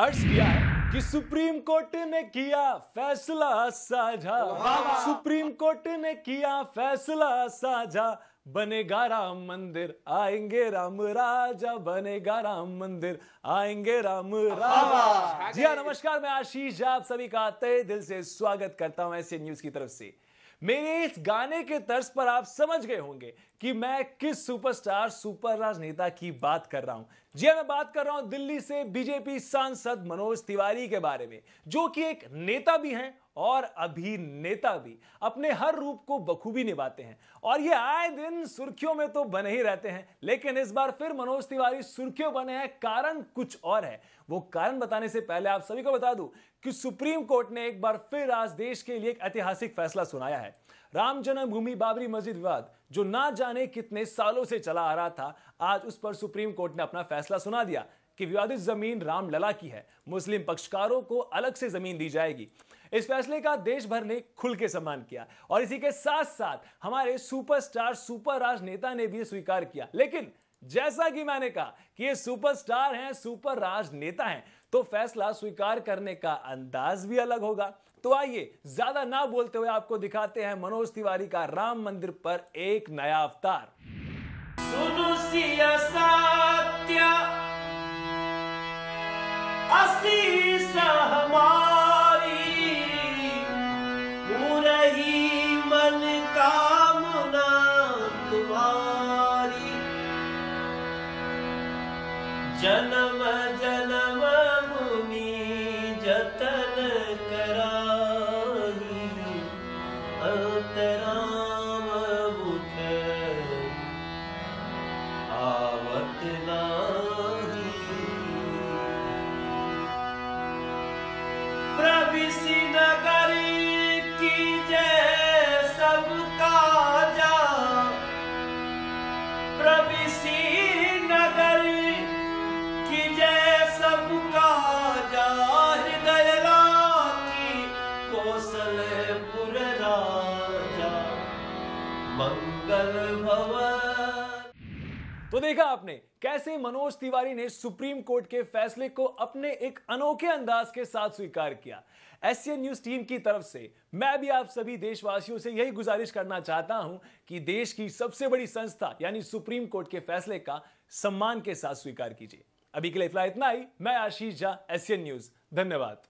अर्ज़ किया है कि सुप्रीम कोर्ट ने किया फैसला साझा। सुप्रीम कोर्ट ने किया फैसला साझा। बनेगा राम मंदिर, आएँगे राम राजा। बनेगा राम मंदिर, आएँगे राम राजा। जी हाँ नमस्कार, मैं आशीष, आप सभी का तय दिल से स्वागत करता हूँ ऐसे न्यूज़ की तरफ़ से। मेरे इस गाने के तर्ज पर आप समझ गए होंगे कि मैं किस सुपरस्टार सुपर राजनेता की बात कर रहा हूँ। जी हाँ, मैं बात कर रहा हूँ दिल्ली से बीजेपी सांसद मनोज तिवारी के बारे में जो कि एक नेता भी हैं और अभिनेता भी अपने हर रूप को बखूबी निभाते हैं। और ये आए दिन सुर्खियों में तो बने ही रहते हैं, लेकिन इस बार फिर मनोज तिवारी सुर्खियों बने हैं। कारण कुछ और है। वो कारण बताने से पहले आप सभी को बता दूँ कि सुप्रीम कोर्ट ने एक बार फिर आज देश के लिए एक ऐतिहासिक फैसला सुनाया है। राम जन्मभूमि बाबरी मस्जिद विवाद, जो ना जाने कितने सालों से चला आ रहा था, आज उस पर सुप्रीम कोर्ट ने अपना फैसला सुना दिया कि विवादित ज़मीन रामलला की है। मुस्लिम पक्षकारों को अलग से ज़मीन दी जाएगी। इस फैसले का देश भर ने खुल के सम्मान किया। और इसी के साथ साथ हमारे सुपरस्टार सुपर राजनेता ने भी स्वीकार किया। लेकिन जैसा कि मैंने कहा कि ये सुपरस्टार हैं सुपर राजनेता हैं तो फैसला स्वीकार करने का अंदाज भी अलग होगा। तो आइए ज़्यादा ना बोलते हुए आपको दिखाते हैं मनोज तिवारी का राम मंदिर पर एक नया अवतार। जन्म जन्म मुनि जतन कराही। अंतराम बुझ आवत नाही। प्रविशि नगर की जय सबका जा। प्रविशि मंगल तो देखा आपने, कैसे मनोज तिवारी ने सुप्रीम कोर्ट के फैसले को अपने एक अनोखे अंदाज के साथ स्वीकार किया। एससीएन न्यूज़ टीम की तरफ़ से मैं भी आप सभी देशवासियों से यही गुजारिश करना चाहता हूँ कि देश की सबसे बड़ी संस्था, यानी सुप्रीम कोर्ट के फैसले का सम्मान के साथ स्वीकार कीजिए। अभी के लिए इतना ही, मैं आशीष झा एससीएन न्यूज़ धन्यवाद।